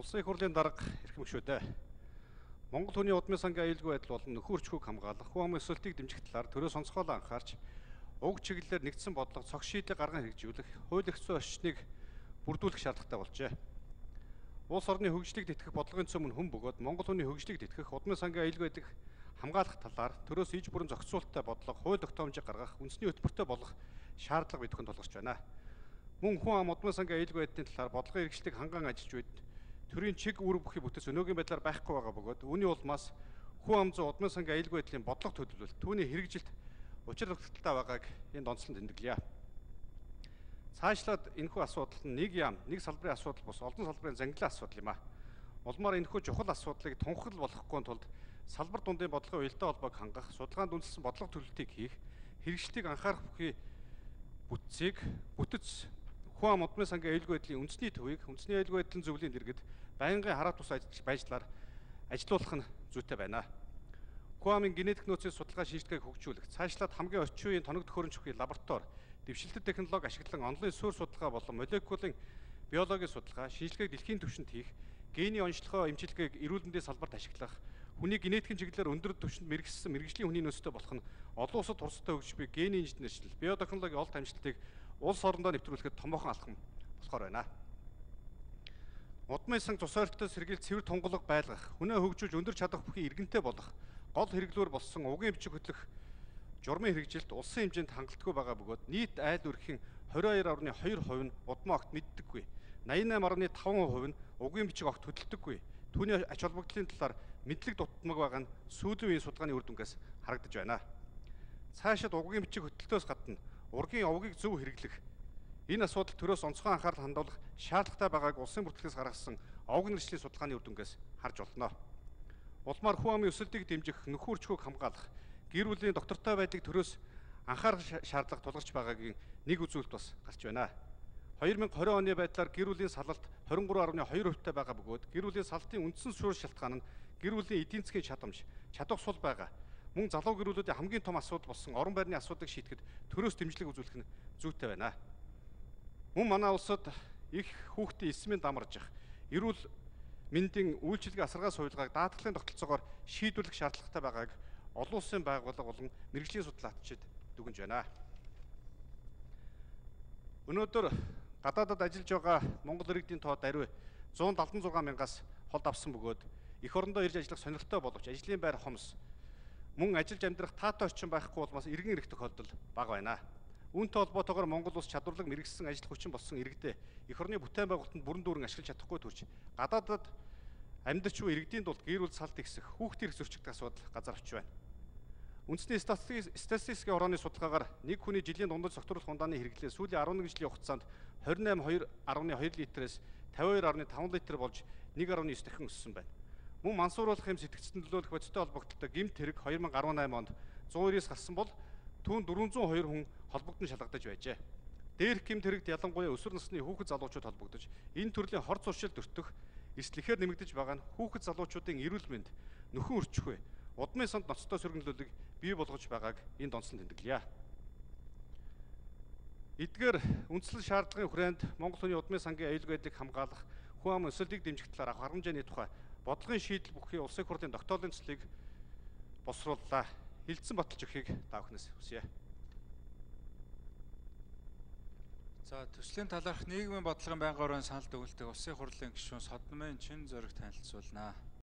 Улсын их хурлын дарга эрхэм гүшүүдээ. Монгол хүний удмын сангийн аюулгүй байдал болон нөхөрчгүйг хамгаалах, хүн амын өсөлтийг дэмжих талаар төрөө сонцгоолоо анхаарч уг чиглэлээр нэгдсэн бодлого цогц шийдлийг гарган хэрэгжүүлэх, хууль эрх зүйн орчныг бүрдүүлэх шаардлагатай болжээ. Улс орны хөгжлийг тэтгэх бодлогын цөмөн хүн бөгөөд Монгол хүний хөгжлийг тэтгэх удмын сангийн аюулгүй байдлыг хамгаалах талаар төрөөс иж бүрэн зохицуулттай бодлого, хууль тогтоомжийг гаргах, үндэсний хөтөлбөртэй болох шаардлага бидэхэн тулгарч байна. Мөн хүн ам удмын сангийн аюулгүй байдлын талаар бодлогын хэрэгжлийг хангаан ажиллаж үед төрийн чиг үр бүхий бүтэц өнөөгийн байдлаар байхгүй байгаа бөгөөд үүний улмаас хүн ам зүйн удмын сангийн аюулгүй байдлын бодлого төлөвлөлт түүний хэрэгжилт учир тогтолттой байгааг энд онцлон тэмдэглэе. Цаашлаад энэхүү асуудал нь нэг яам, нэг салбарын асуудал бус олон салбарын зангилаа асуудал юм а. Улмаар энэхүү чухал асуудлыг тунхаглал болгохгүй тулд салбар дундын бодлогын уялдаа холбоог хангах, судалгаанд үндэслэн бодлого төлөлтийг хийх, хэрэгжлийг анхаарах бүхий бүтцийг бүтэц хүн ам удмын сангийн аюулгүй байдлын үндэсний төвийг үндэсний аюулгүй байдлын зөвлөлийн дэргэд байнгын хараат тус байжлаар ажилуулах нь зүйтэй байна. Хүн амын генетик нөөцийн судалгаа шинжилгээг хөгжүүлэх, цаашлаад хамгийн орчин үеийн тоног төхөөрөмж бүхий лаборатори, дэвшилтэт технологи ашиглан онлын суурь судалгаа болон молекулын биологийн судалгаа, шинжилгээг дэлхийн түвшинд хийх, гений онцлогоо эмчилгээг эрүүл мэндийн салбарт ашиглах, хүний генетикийн чиглэлээр өндөр түвшинд мэрэгссэн мэрэгжлийн хүний нөөцтэй болох нь олон улсад турсалтай хөгжих буй гений инженерчил, биотехнологи олд амжилтыг улс орондоо нэвтрүүлэхэд томоохон алхам болохоор байна. Удмын сан цус ойролттой сэргийлт цэвэр тунгалаг байлгах, хүнээ хөгжүүлж өндөр чадах бүхий иргэнтэй болох, гол хэрэглүүр болсон угийн бичиг хөтлөх журмын хэрэгжилт улсын хэмжээнд хангалтгүй байгаа бөгөөд нийт айл өрхийн 22.2% нь удмын огт мэддэггүй. 88.5% нь угийн бичиг огт хөдөлдөггүй. Түүний ач холбогдлын талаар мэдлэг дутмаг байгаа нь сүүлийн үеийн судалгааны үр дүнгээс харагдаж байна. Цаашид угийн бичиг хөтөлтөөс гадна ургийн овгийг зөв хэрэглэх энэ асуудал төрөөс онцгой анхаарал хандуулах шаардлагатай байгааг улсын бүртгэгээс гаргасан овг нэршлийн судалгааны үр дүнгээс харж болно. Улмаар хүн амын өсөлтийг дэмжих, нөхөрчхөг хамгаалах, гэр бүлийн доктортой байдлыг төрөөс анхаарах шаардлага тулгарч байгаагийн нэг үзүүлэлт бас гарч байна. 2020 оны байдлаар гэр бүлийн салалт 23.2%-тай байгаа бөгөөд гэр бүлийн салтын үндсэн суурь шалтгаан нь гэр бүлийн эдийн засгийн чадамж, чадах сул байгаа мөн залуу гэрүүлүүдийн хамгийн том асуудал болсон орон байрны асуудлыг шийдэхэд төрөөс дэмжлэг үзүүлэх нь зүйтэй байна. Мөн манай улсад их хүүхдийн эсмийн дамарж их эрүүл мэндийн үйлчилгээ асаргаа сувилгааг даатгалын тогтолцоогоор шийдвэрлэх шаардлагатай байгааг олон улсын байгууллага болон мэрэгжлийн судлаачид дүгнж байна. Өнөөдөр гадаадад ажиллаж байгаа Монгол иргэдийн тоо даруй 176 мянгаас холд авсан бөгөөд эх орондоо ирж ажиллах сонирхолтой боловч ажлын байр хомс мөн ажиллаж амьдрах таатай орчин байхгүй болмоос иргэн ирэх тохиолдол бага байна. Үүнтэй холбоотойгоор Монгол улс чадварлаг мэрэгсэн ажил хүчин болсон иргэдээ эх орны бүтээн байгуулалтанд бүрэн дүүрэн ашиглаж чадахгүй төрж гадаадад амьдарч буй иргэдийн тулд гэр бүл салт ихсэх хүүхдийн эрх зөрчигдөх асуудал газар авч байна. Үндэсний статистикийн орооны судалгаагаар нэг хүний жилийн дундаж согтруулах ундааны хэрэглээ сүүлийн 11 жилийн хугацаанд 28.2 литрээс 52.5 литр болж 1.9 дахин өссөн байна. Мөн мансууруулах хэм сэтгцэн төлөөлөх бодистой холбогдолтой гэмт хэрэг 2018 онд 109-ээс гарсан бол түүн 402 хүн холбогдсон шалгагдаж байжээ. Дээрх гэмт хэрэгт ялангуяа өсвөр насны хүүхэд залуучууд холбогдож энэ төрлийн хор зуршил дөртөх эслэхээр нэмэгдэж байгаа нь хүүхэд залуучуудын эрүүл мэнд нөхөн өрчихвэ удмын санд ноцтой сөргөнлөлийг бий болгож байгааг энд онцлон тэмдэглэе. Эдгээр үндслэл шаардлагын хүрээнд Монгол хүний удмын сангийн аюулгүй байдлыг хамгаалах хүн ам өсөлтийг дэмжих талаар авах хэмжээний тухай бодлогын шийдэл бүхий улсын хурлын тогтоолын цэцлийг босрууллаа. Хилцэн баталж өгөхийг та бүхнээс хүсье. За төслийн талаарх нийгмийн бодлогын байнгын орон санал дүгнэлтийг улсын хурлын гишүүн Содномын чин зөриг танилцуулнаа.